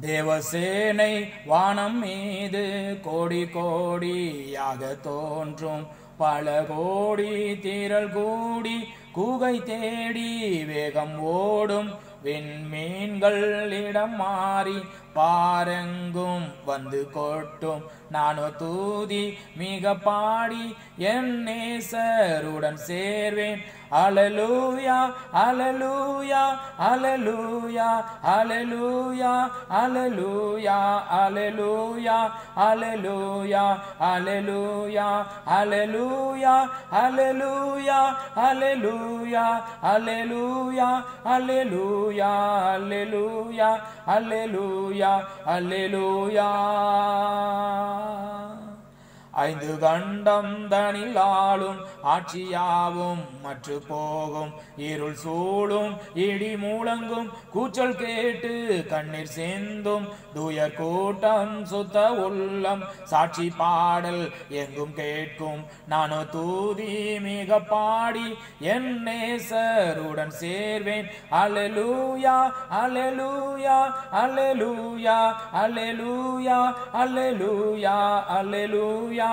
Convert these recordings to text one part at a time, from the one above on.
தேவசேனை வானம் மீது கோடி கோடியாக தோன்றும். பல கோடி தீரல் கூடி கூகை தேடி வேகம் ஓடும். விண்மீன்கள் இடம் மாறி பாரெங்கும் வந்து கொட்டும் நானோ தூதி மிக பாடி என் நேசருடன் சேர்வேன் அலலூயா அலலூயா அலலூயா அலலூயா அலலூயா அலலூயா அலலூயா அலலூயா அலலூயா அலலூயா அலலூயா அலலூயா அலலூயா அலலூயா அலலூயா Hallelujah. ஐந்து கண்டம் தனில் ஆளும் ஆட்சியாவும் மற்று போகும். இருள் சூழும் இடி மூலங்கும் கூச்சல் கேட்டு கண்ணீர் சேந்தும். தூயர் கூட்டம் சுத்த உள்ளம் சாட்சி பாடல் எங்கும் கேட்கும். நானோ தூதி மிக பாடி என் நேசருடன் சேர்வேன். அலலூயா அலலூயா அலலூயா அலலூயா அலலூயா அலலூயா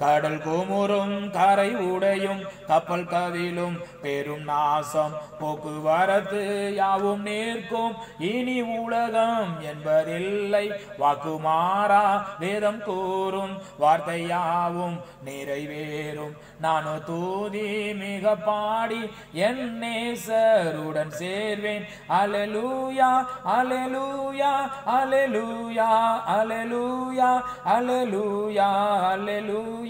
கடல் குமுறும் கரை உடையும் கப்பல் கவிழும் பெரும் நாசம் போக்குவரத்து யாவும் நிற்கும் இனி உலகம் என்பதில்லை. வாக்குமாறா வேதம் கூறும் வார்த்தை யாவும் நிறைவேறும். நானோ தூதி மிக பாடி என் நேசருடன் சேர்வேன். அலலூயா அலலூயா அலலூயா அலலூயா அலலூயா அலலூயா